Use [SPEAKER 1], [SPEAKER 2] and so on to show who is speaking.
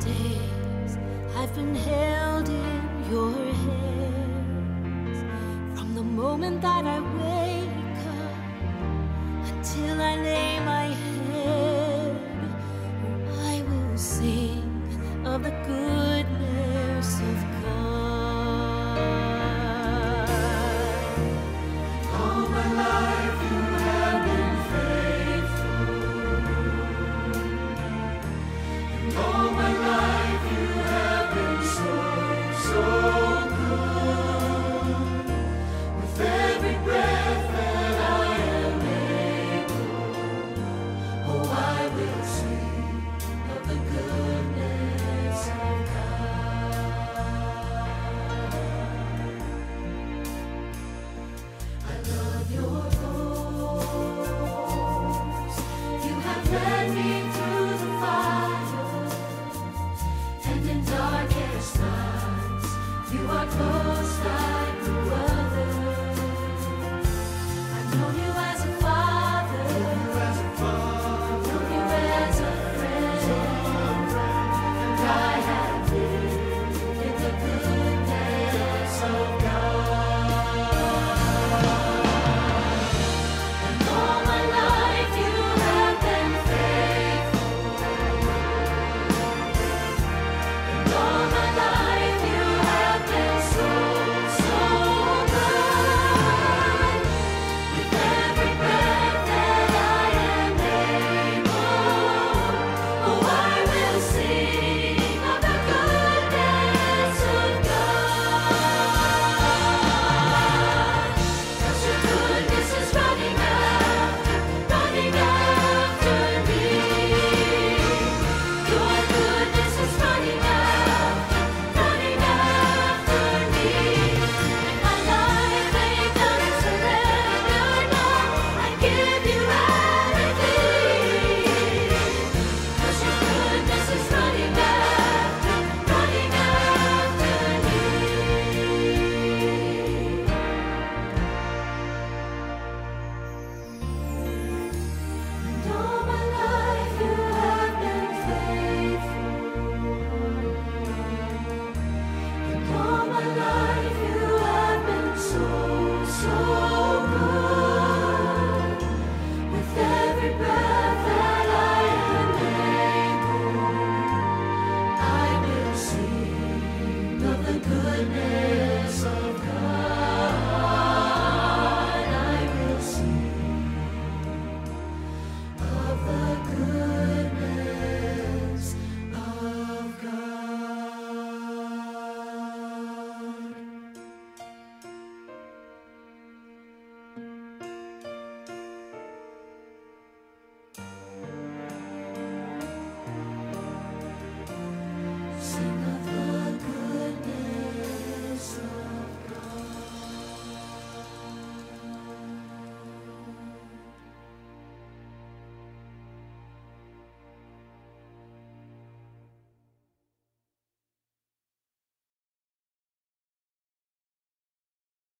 [SPEAKER 1] days I've been held in your hands. From the moment that I wake
[SPEAKER 2] God's love.